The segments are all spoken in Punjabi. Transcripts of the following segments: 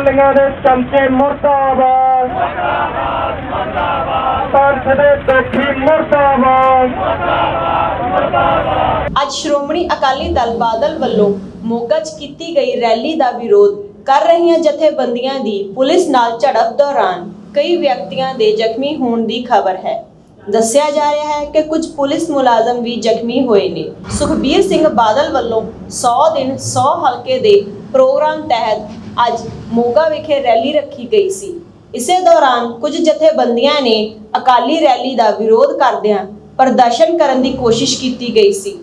ਅਕਾਲੀਆਂ ਦੇ ਚਮਚੇ ਮੁਰਦਾਬਾਦ। ਪੰਥ ਦੇ ਦੋਖੀ ਮੁਰਦਾਬਾਦ। ਅੱਜ ਸ਼੍ਰੋਮਣੀ ਅਕਾਲੀ ਦਲ ਬਾਦਲ ਵੱਲੋਂ ਮੋਗਾ 'ਚ ਕੀਤੀ ਗਈ ਰੈਲੀ ਦਾ ਵਿਰੋਧ ਕਰ ਰਹੀਆਂ ਜਥੇਬੰਦੀਆਂ ਦੀ ਪੁਲਿਸ ਨਾਲ ਝੜਪ ਦੌਰਾਨ ਕਈ ਵਿਅਕਤੀਆਂ ਦੇ ਜ਼ਖਮੀ ਹੋਣ ਦੀ ਖਬਰ ਹੈ। ਦੱਸਿਆ ਜਾ ਰਿਹਾ ਹੈ ਕਿ ਕੁਝ ਪੁਲਿਸ ਮੁਲਾਜ਼ਮ ਵੀ ਜ਼ਖਮੀ ਹੋਏ ਨੇ। ਸੁਖਬੀਰ ਸਿੰਘ ਬਾਦਲ ਵੱਲੋਂ 100 ਦਿਨ 100 ਹਲਕੇ ਦੇ ਪ੍ਰੋਗਰਾਮ ਤਹਿਤ ਅੱਜ ਮੋਗਾ ਵਿਖੇ ਰੈਲੀ ਰੱਖੀ ਗਈ ਸੀ। ਇਸੇ ਦੌਰਾਨ ਕੁਝ ਜਥੇਬੰਦੀਆਂ ਨੇ ਅਕਾਲੀ ਰੈਲੀ ਦਾ ਵਿਰੋਧ ਕਰਦਿਆਂ ਪ੍ਰਦਰਸ਼ਨ ਕਰਨ ਦੀ ਕੋਸ਼ਿਸ਼ ਕੀਤੀ ਗਈ ਸੀ।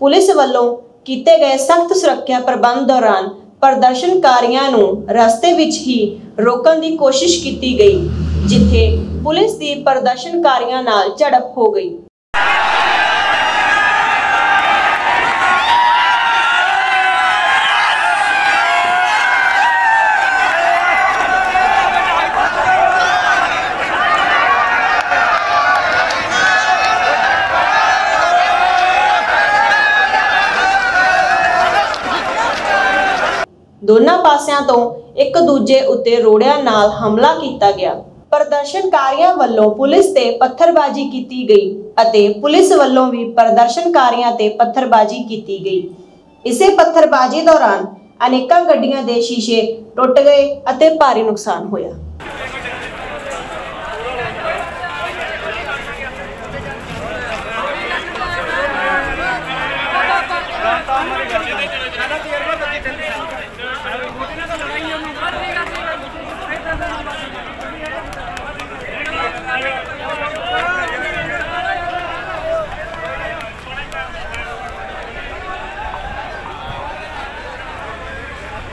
ਪੁਲਿਸ ਵੱਲੋਂ ਕੀਤੇ ਗਏ ਸਖਤ ਸੁਰੱਖਿਆ ਪ੍ਰਬੰਧ ਦੌਰਾਨ ਪ੍ਰਦਰਸ਼ਨਕਾਰੀਆਂ ਨੂੰ ਰਸਤੇ ਵਿੱਚ ਹੀ ਰੋਕਣ ਦੀ ਕੋਸ਼ਿਸ਼ ਕੀਤੀ ਗਈ, ਜਿੱਥੇ ਪੁਲਿਸ ਦੀ ਪ੍ਰਦਰਸ਼ਨਕਾਰੀਆਂ ਨਾਲ ਝੜਪ ਹੋ ਗਈ। ਦੋਨਾਂ ਪਾਸਿਆਂ ਤੋਂ ਇੱਕ ਦੂਜੇ ਉੱਤੇ ਰੋੜਿਆਂ ਨਾਲ ਹਮਲਾ ਕੀਤਾ ਗਿਆ। ਪ੍ਰਦਰਸ਼ਨਕਾਰੀਆਂ ਵੱਲੋਂ ਪੁਲਿਸ ਤੇ ਪੱਥਰਬਾਜ਼ੀ ਕੀਤੀ ਗਈ ਅਤੇ ਪੁਲਿਸ ਵੱਲੋਂ ਵੀ ਪ੍ਰਦਰਸ਼ਨਕਾਰੀਆਂ ਤੇ ਪੱਥਰਬਾਜ਼ੀ ਕੀਤੀ ਗਈ। ਇਸੇ ਪੱਥਰਬਾਜ਼ੀ ਦੌਰਾਨ ਅਨੇਕਾਂ ਗੱਡੀਆਂ ਦੇ ਸ਼ੀਸ਼ੇ ਟੁੱਟ ਗਏ ਅਤੇ ਭਾਰੀ ਨੁਕਸਾਨ ਹੋਇਆ।